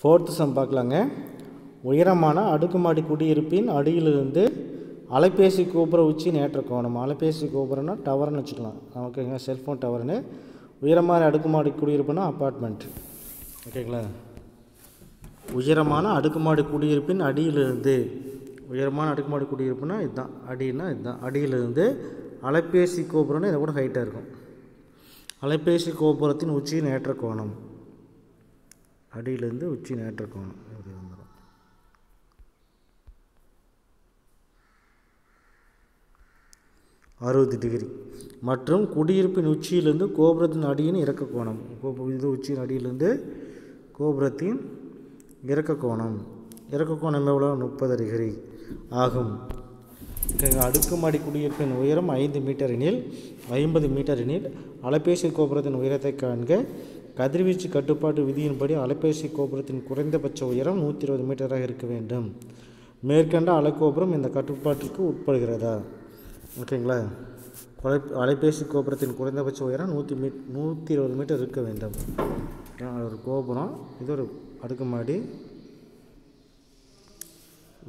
Fourth some பார்க்கலாங்க. உயரமான அடுக்குமாடி குடியிருப்பின் அடியிலிருந்து அலைபேசி கோபுர உச்சி நேற்ற கோணம் அலைபேசி கோபுரம்னா டவர்னு வச்சுக்கலாம். ஓகேங்க செல்ஃபோன் டவர்னு உயரமான அடுக்குமாடி குடியிருப்புனா அப்பார்ட்மெண்ட் ஓகேங்களா? உயரமான அடுக்குமாடி குடியிருப்பின் அடியிலிருந்து உயரமான அடுக்குமாடி குடியிருப்புனா இதுதான். அடின்னா இதுதான். அடியிலிருந்து அலைபேசி கோபுரம்னா இதை கூட ஹைட்டாக இருக்கும். அலைபேசி கோபுரத்தின் உச்சியின் ஏற்ற கோணம் அடியிலேருந்து உச்சி நேற்றக்கோணம் இப்படி வந்துடும் அறுபது டிகிரி. மற்றும் குடியிருப்பின் உச்சியிலிருந்து கோபுரத்தின் அடியின் இறக்க கோணம். கோபு இது உச்சியின் அடியிலிருந்து கோபுரத்தின் இறக்க கோணம். இறக்க கோணம் எவ்வளோ முப்பது டிகிரி ஆகும். அடுக்குமாடி குடியிருப்பின் உயரம் ஐந்து மீட்டர் எனில் ஐம்பது மீட்டர் எனில் அலைபேசி கோபுரத்தின் உயரத்தை காண்க. கதிர்வீச்சு கட்டுப்பாட்டு விதியின்படி அலைபேசி கோபுரத்தின் குறைந்தபட்ச உயரம் நூற்றி இருபது மீட்டராக இருக்க வேண்டும். மேற்கண்ட அலைக்கோபுரம் இந்த கட்டுப்பாட்டிற்கு உட்படுகிறதா? ஓகேங்களா? அலை அலைபேசி கோபுரத்தின் குறைந்தபட்ச உயரம் நூற்றி மீ நூற்றி இருபது மீட்டர் இருக்க வேண்டும். ஒரு கோபுரம். இது ஒரு அடுக்குமாடி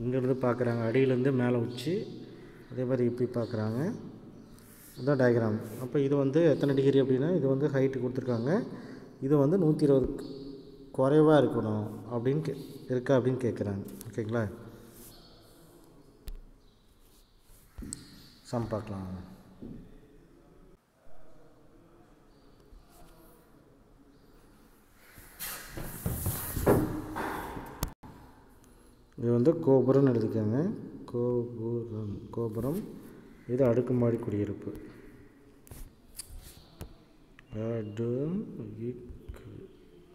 இங்கேருந்து பார்க்குறாங்க. அடியிலேருந்து மேலே உச்சி. அதே மாதிரி இப்படி பார்க்குறாங்க. இதுதான் டயக்ராம் அப்போ இது வந்து எத்தனை டிகிரி அப்படின்னா இது வந்து ஹைட்டு கொடுத்துருக்காங்க. இது வந்து நூற்றி இருபது குறைவாக இருக்கணும் அப்படின்னு கே இருக்கா அப்படின்னு கேட்குறாங்க ஓகேங்களா? சம் பார்க்கலாம். இது வந்து கோபுரம்னு எழுதிக்கோங்க கோபுரம் கோபுரம். இது அடுக்குமாடி குடியிருப்பு.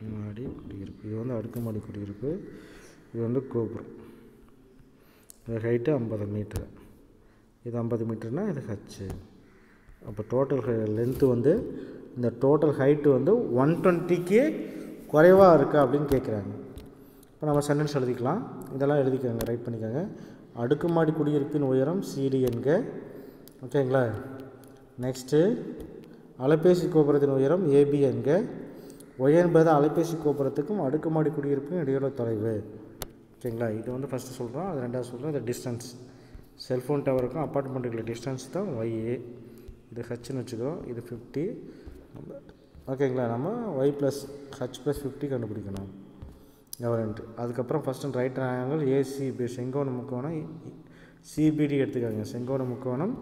அடுக்குமாடி குடியிருப்பு. இது வந்து அடுக்குமாடி குடியிருப்பு. இது வந்து கோபுரம். இது ஹைட்டு ஐம்பது மீட்டரு இது ஐம்பது மீட்டர்னால் இது ஹச்சு அப்போ டோட்டல் லென்த்து வந்து இந்த டோட்டல் ஹைட்டு வந்து ஒன் டுவெண்ட்டிக்கு குறைவாக இருக்கா அப்படின்னு கேட்குறாங்க இப்போ நம்ம சென்டென்ஸ் எழுதிக்கலாம். இதெல்லாம் எழுதிக்கோங்க ரைட் பண்ணிக்கோங்க. அடுக்குமாடி குடியிருப்பின் உயரம் சிடி என்க. ஓகேங்களா நெக்ஸ்ட்டு அலைபேசி கோபுரத்தின் உயரம் ஏபி என்க. ஒய் என்பது அலைபேசி கோபுரத்துக்கும் அடுக்குமாடி குடியிருப்புக்கும் இடையுள்ள தொலைவு. ஓகேங்களா இது வந்து ஃபஸ்ட்டு சொல்கிறோம் அது ரெண்டாவது சொல்கிறோம் இது டிஸ்டன்ஸ் செல்ஃபோன் டவருக்கும் அப்பார்ட்மெண்ட்டுக்குள்ள டிஸ்டன்ஸ் தான் ஒய்ஏ இது ஹச்னு வச்சுக்கிறோம். இது ஃபிஃப்டி நம்ம ஓகேங்களா? நம்ம Y plus H plus fifty கண்டுபிடிக்கணும். எவரன்ட்டு அதுக்கப்புறம் ஃபஸ்ட்டு ரைட் ஆங்கிள் ஏசிபி செங்கோண முக்கோணம். சிபிடி எடுத்துக்காங்க செங்கோண முக்கோணம்.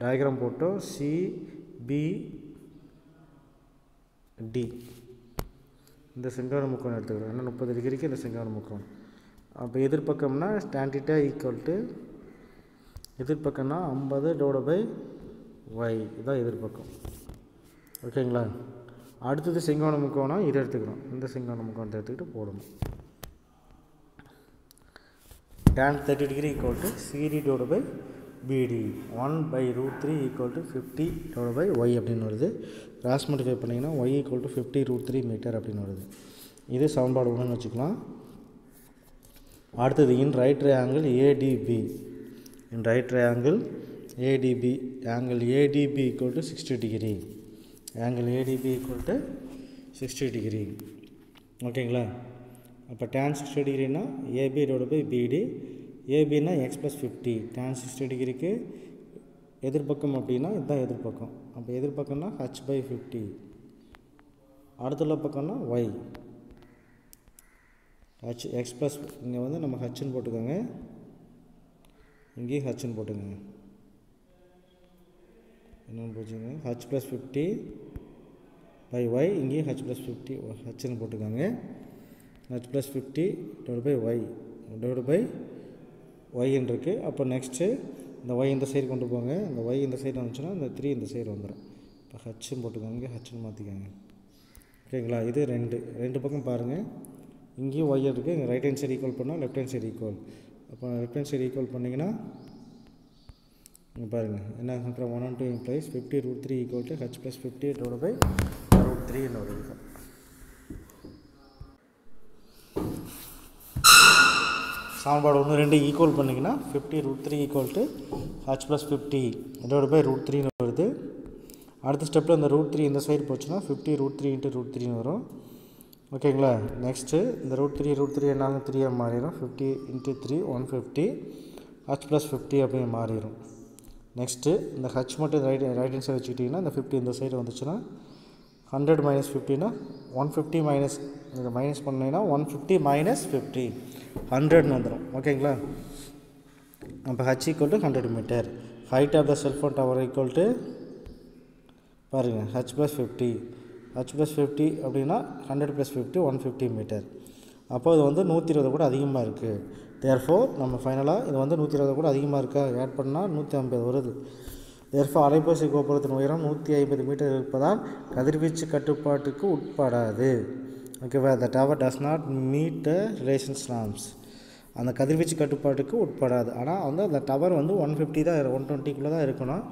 டயக்ராம் போட்டோம். டி. இந்த செங்கார முக்கோணம் எடுத்துக்கிறோம் ஏன்னா முப்பது டிகிரிக்கு இந்த செங்கார முக்கோணம். அப்போ எதிர்பக்கம்னா ஸ்டாண்டிட்டா ஈக்குவல் டு எதிர்பக்கம்னா ஐம்பது டோட பை ஒய் இதுதான் எதிர்பக்கம். ஓகேங்களா அடுத்தது செங்கோண முக்கோணம் இதை எடுத்துக்கிறோம். இந்த செங்கோண முக்கோணத்தை எடுத்துக்கிட்டு போடணும். Tan thirty degree equal to CD dot by BD 1 by root 3 equal to 50 divided by Y அப்படின்னு வருது. கிராஸ் மல்டிஃபை பண்ணிங்கன்னா Y equal to fifty root three metre அப்படின்னு வருது. இது சமன்பாடு ஒன்றுன்னு வச்சுக்கலாம். அடுத்தது in right triangle ADB in right triangle ADB angle ADB equal to sixty degree angle ADB equal to sixty degree ஓகேங்களா அப்போ டேன் சிக்ஸ்டி டிகிரினா ஏபி டோட பை பிடி ஏபின்னா X plus fifty tan sixty டிகிரிக்கு எதிர்பக்கம் அப்படின்னா இதுதான் எதிர்பக்கம். அப்போ எதிர்பக்கம்னா ஹச் பை ஃபிஃப்டி அடுத்துள்ள பக்கம்னா ஒய் ஹச் எக்ஸ் ப்ளஸ் இங்கே வந்து நம்ம ஹச்னு போட்டுக்கோங்க. இங்கேயும் ஹச்னு போட்டுக்கோங்க. என்னென்னு போச்சுங்க H plus fifty by Y இங்கேயும் ஹச் ப்ளஸ் ஃபிஃப்டி ஹச்னு போட்டுக்கோங்க. H plus fifty divide by Y divide by ஒய்ன்னு இருக்குது அப்போ நெக்ஸ்ட்டு இந்த ஒய் இந்த சைடு கொண்டு போங்க. இந்த ஒய் இந்த சைடு வந்துச்சுன்னா இந்த த்ரீ இந்த சைடு வந்துடும் இப்போ ஹச்சுன்னு போட்டுக்கோங்க. ஹச்சுன்னு மாற்றிக்கோங்க ஓகேங்களா இது ரெண்டு. ரெண்டு பக்கம் பாருங்கள் இங்கேயும் ஒய் இருக்குது இங்கே ரைட் ஹேண்ட் சைடு ஈக்குவல் பண்ணால் லெஃப்ட் ஹேண்ட் சைடு ஈக்குவல் அப்போ லெஃப்ட் ஹேண்ட் சைடு ஈக்குவல் பண்ணிங்கன்னா இங்கே பாருங்கள் என்ன அப்புறம் one one two implies fifty root three equal to H plus fifty dot by root த்ரீன்னு வருது சமன்பாடு ஒன்று ரெண்டு ஈக்குவல் பண்ணிங்கன்னா fifty root three equal to H plus fifty divide by root த்ரீன்னு வருது. அடுத்த ஸ்டெப்பில் இந்த ரூட் த்ரீ இந்த சைடு போச்சுன்னா fifty root three into root த்ரீன்னு வரும். ஓகேங்களா நெக்ஸ்ட்டு இந்த ரூட் த்ரீ ரூட் த்ரீ என்னாலும் த்ரீயாக மாறிடும். Fifty into three one fifty H plus fifty அப்படியே மாறிடும். நெக்ஸ்ட்டு இந்த ஹச் மட்டும் ரைட் ரைட் ஹேண்ட் சைடு வச்சுக்கிட்டிங்கன்னா இந்த ஃபிஃப்டி இந்த சைடு வந்துச்சுன்னா ஹண்ட்ரட் மைனஸ் ஃபிஃப்டினா ஒன் ஃபிஃப்டி மைனஸ் இதை மைனஸ் பண்ணிங்கன்னா ஒன் ஃபிஃப்டி மைனஸ் ஃபிஃப்டி ஹண்ட்ரட்னு வந்துடும் ஓகேங்களா? அப்போ H equal to hundred metre height of the cellphone tower equal to பாருங்கள் H plus fifty H plus fifty அப்படின்னா hundred plus fifty one fifty metre அப்போ இது வந்து நூற்றி இருபது கூட அதிகமாக இருக்குது தேர்ஃபோர் நம்ம ஃபைனலாக இது வந்து நூற்றி இருபது கூட அதிகமாக இருக்கா? ஆட் பண்ணால் நூற்றி ஐம்பது வருது. தேர்ஃபோர் அலைபேசி கோபுரத்தின் உயரம் நூற்றி ஐம்பது மீட்டர் இருப்பதால் கதிர்வீச்சு கட்டுப்பாட்டுக்கு உட்படாது. ஓகேவா the tower does not meet the relations norms அந்த கதிர்வீச்சு கட்டுப்பாட்டுக்கு உட்படாது. ஆனால் வந்து அந்த டவர் வந்து ஒன் ஃபிஃப்டி தான் ஒன் டுவெண்ட்டிக்குள்ளே தான் இருக்கணும்.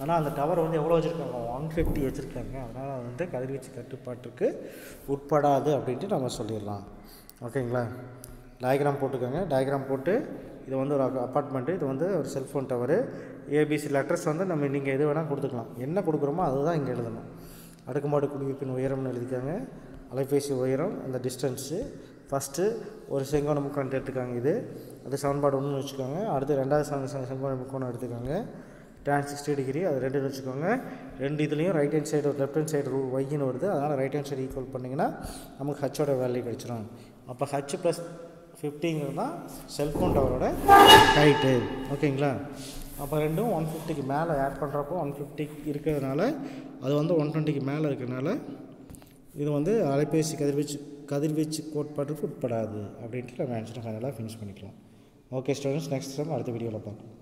ஆனால் அந்த டவர் வந்து எவ்வளோ வச்சுருக்காங்க? ஒன் ஃபிஃப்டி வச்சுருக்காங்க. அதனால் வந்து கதிர்வீச்சு கட்டுப்பாட்டுக்கு உட்படாது அப்படின்ட்டு நம்ம சொல்லிடலாம். ஓகேங்களா டயக்ராம் போட்டுக்கோங்க. டயக்ராம் போட்டு இது வந்து ஒரு அப்பார்ட்மெண்ட்டு இது வந்து ஒரு செல்ஃபோன் டவரு ஏபிசி லெட்டர்ஸ் வந்து நம்ம நீங்கள் எது வேணால் கொடுத்துக்கலாம். என்ன கொடுக்குறோமோ அதுதான் இங்கே எழுதணும். அடுக்குமாடு குடியிருப்பின் உயரம்னு எழுதிக்காங்க அலைபேசி உயரம் அந்த டிஸ்டன்ஸு ஃபஸ்ட்டு ஒரு செங்கோண முக்கோணத்தை எடுத்துக்காங்க இது. அது சமன்பாடு ஒன்று வச்சுக்கோங்க. அடுத்து ரெண்டாவது சம செங்கோண முக்கோணம் எடுத்துக்காங்க டேன் சிக்ஸ்டி டிகிரி அது ரெண்டுன்னு வச்சுக்கோங்க. ரெண்டு இதுலேயும் right hand side left hand side ரூ ஒய்ன்னு வருது. அதனால் ரைட் ஹேண்ட் சைடு ஈக்குவல் பண்ணிங்கன்னா நமக்கு ஹச்சோட வேல்யூ கிடச்சிரும். அப்போ ஹச் ப்ளஸ் ஃபிஃப்டிங்கிறது தான் செல்ஃபோன் டவரோட ஹைட்டு ஓகேங்களா அப்போ ரெண்டும் ஒன் ஃபிஃப்டிக்கு மேலே ஆட் பண்ணுறப்போ ஒன் ஃபிஃப்டி இருக்கிறதுனால அது வந்து ஒன் டுவெண்ட்டிக்கு மேலே இருக்கிறதுனால இது வந்து அலைபேசி கதிர்வீச்சு கதிர்வீச்சு கோட்பாட்டுக்கு உட்படாது அப்படின்ட்டு நம்ம ஆன்சர் ஃபைனலாக ஃபினிஷ் பண்ணிக்கலாம். ஓகே ஸ்டூடெண்ட்ஸ் நெக்ஸ்ட் டைம் அடுத்த வீடியோவில் பார்க்கலாம்